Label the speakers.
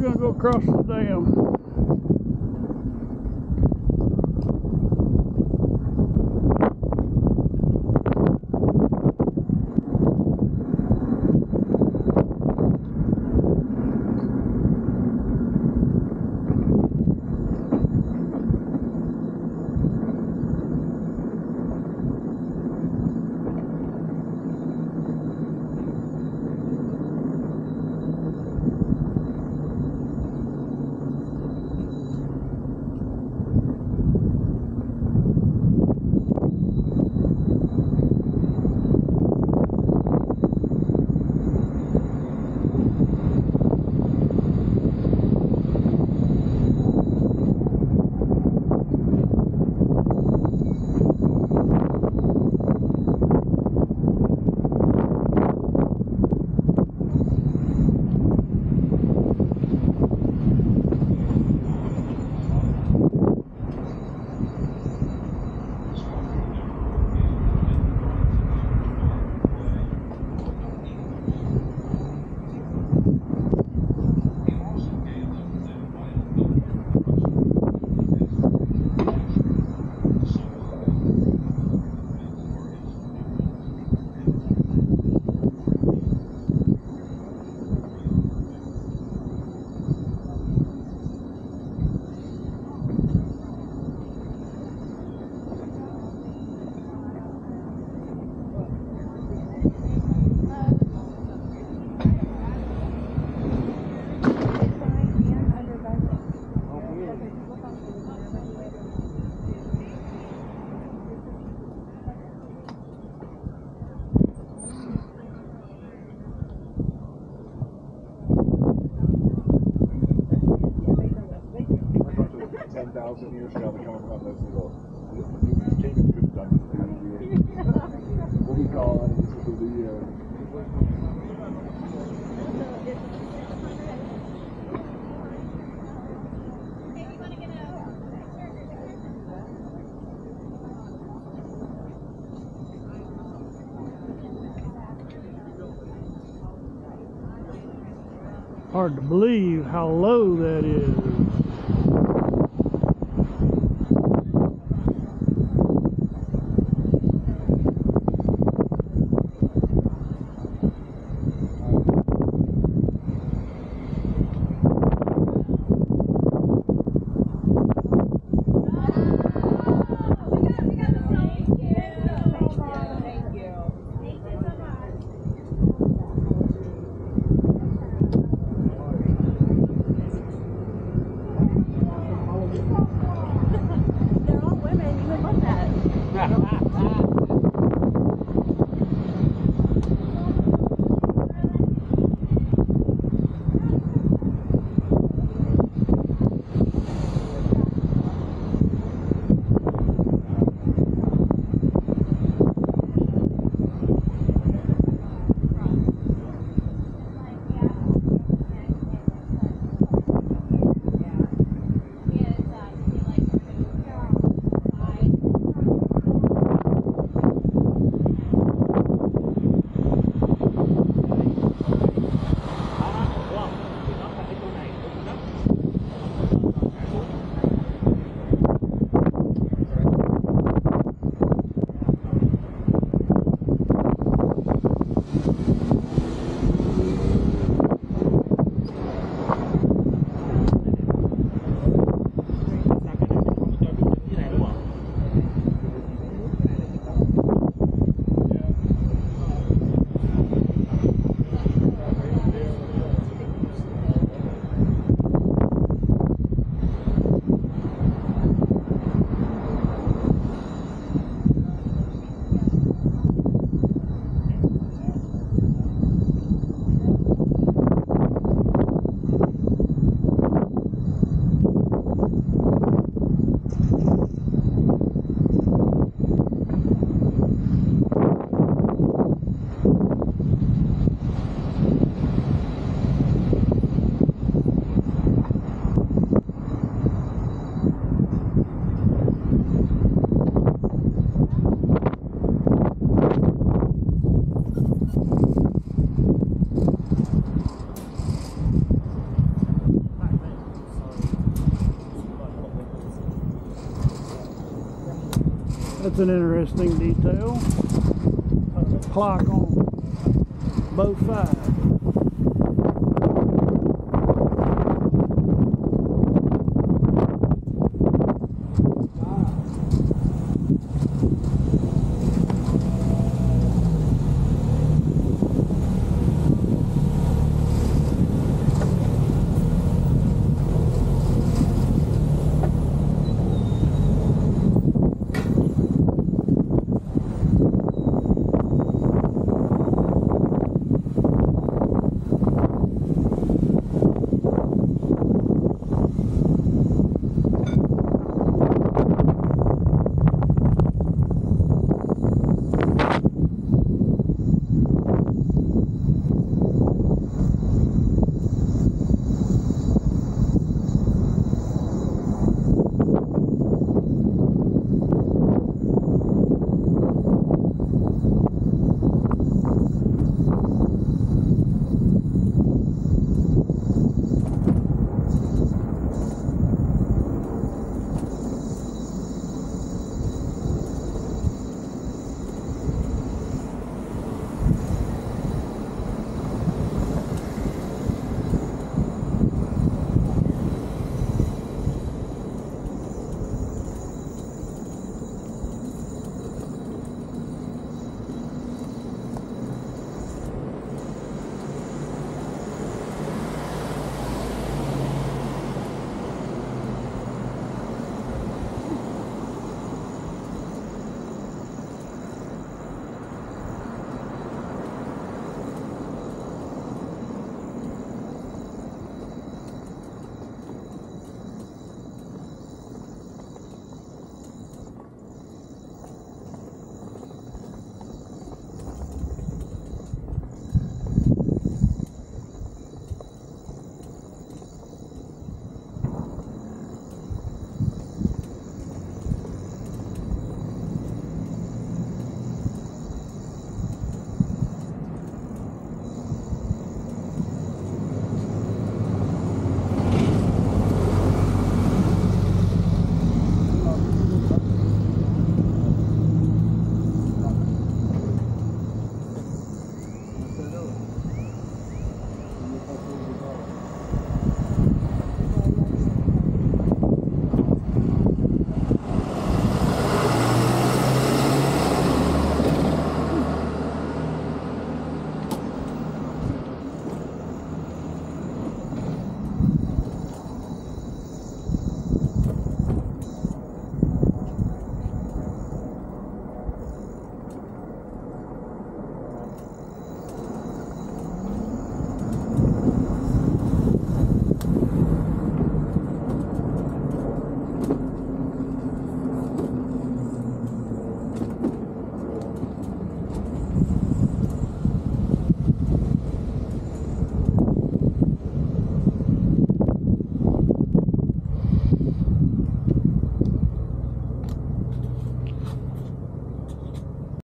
Speaker 1: we're gonna go across the dam. Hard to believe how low that is. An interesting detail. Clock on both sides.